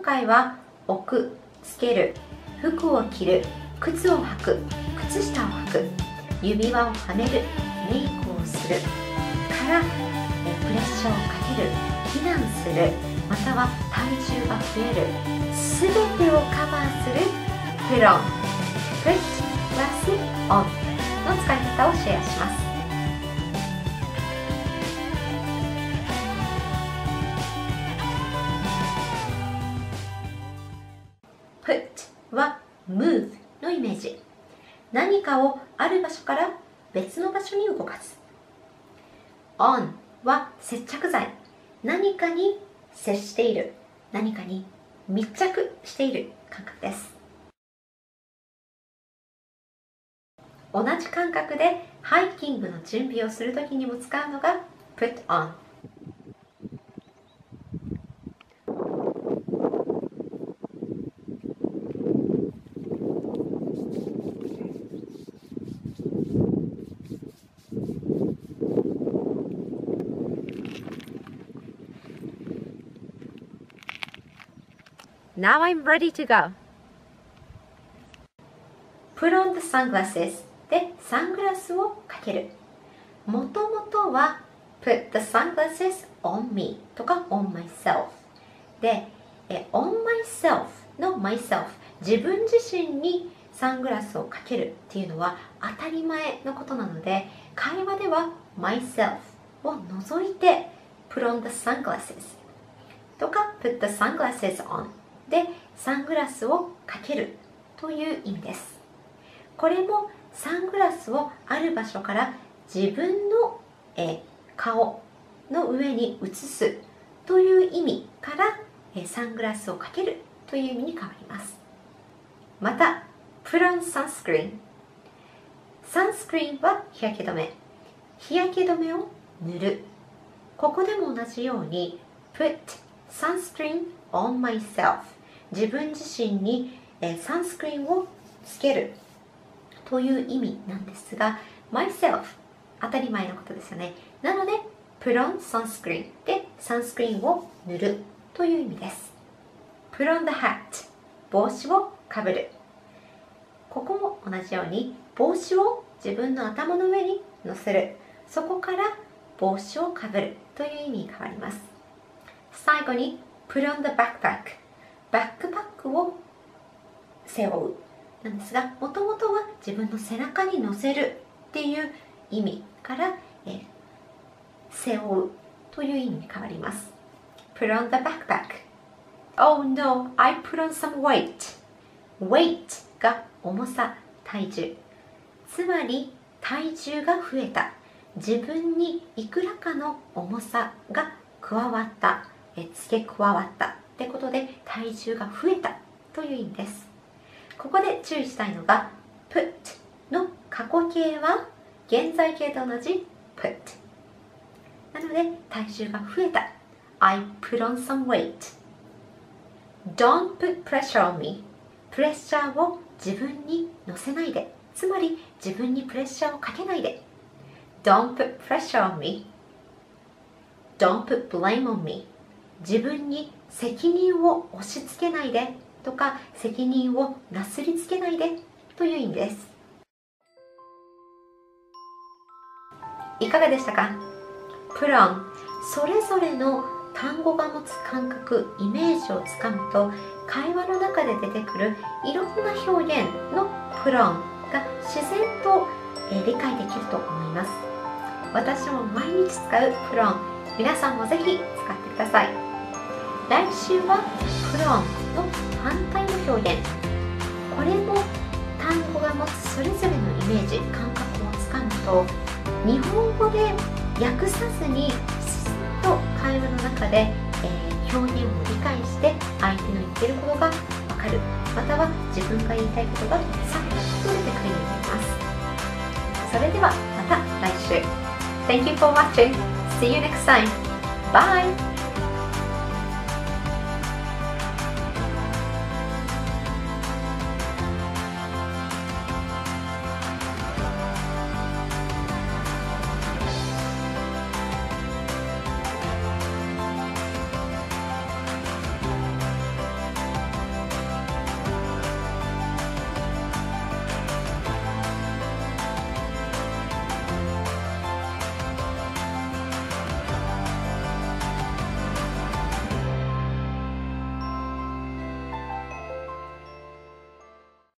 今回は置くつける服を着る靴を履く靴下を履く指輪をはめるメイクをするからプレッシャーをかける避難するまたは体重が増える全てをカバーする put on put plus on の使い方をシェアします。Put は move のイメージ。何かをある場所から別の場所に動かす。on は接着剤。何かに接している。何かに密着している。感覚です。同じ感覚でハイキングの準備をするときにも使うのが put on Now I'm ready to go. Put on the sunglasses でサングラスをかける。もともとは Put the sunglasses on me とか on myself でえ on myself の myself 自分自身にサングラスをかけるっていうのは当たり前のことなので会話では myself を除いて put on the sunglasses とか put the sunglasses on でサングラスをかけるという意味です。これもサングラスをある場所から自分のえ顔の上に移すという意味からえサングラスをかけるという意味に変わります。また put on sunscreen サンスクリーンは日焼け止め。日焼け止めを塗る。ここでも同じように put sunscreen on myself 自分自身に、えサンスクリーンをつけるという意味なんですが myself 当たり前のことですよね。なので put on sunscreen でサンスクリーンを塗るという意味です。put on the hat 帽子をかぶる。ここも同じように帽子を自分の頭の上に乗せる。そこから帽子をかぶるという意味に変わります。最後に put on the backpack バックパックを背負うなんですがもともとは自分の背中に乗せるっていう意味からえ背負うという意味に変わります。Put on the backpack. Oh no I put on some weight. Weight が重さ体重。つまり体重が増えた。自分にいくらかの重さが加わった。え付け加わった。ってことで体重が増えたという意味です。ここで注意したいのが put の過去形は現在形と同じ put なので体重が増えた。I put on some weight. Don't put pressure on me. プレッシャーを自分に乗せないで。つまり自分にプレッシャーをかけないで。Don't put pressure on me. Don't put blame on me. 自分に責任を押し付けないでとか責任をなすりつけないでという意味です。いかがでしたか？プラン。それぞれの単語が持つ感覚イメージをつかむと会話の中で出てくるいろんな表現のプランが自然と、え理解できると思います。私も毎日使うプラン。皆さんもぜひ使ってください。来週はプランの反対の表現これも単語が持つそれぞれのイメージ感覚をつかむと日本語で訳さずにスッと会話の中で、えー、表現を理解して相手の言ってることがわかるまたは自分が言いたいことがさっと出てくるようになりますそれではまた来週 Thank you for watching. See you next time. Bye!